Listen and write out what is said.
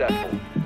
Successful.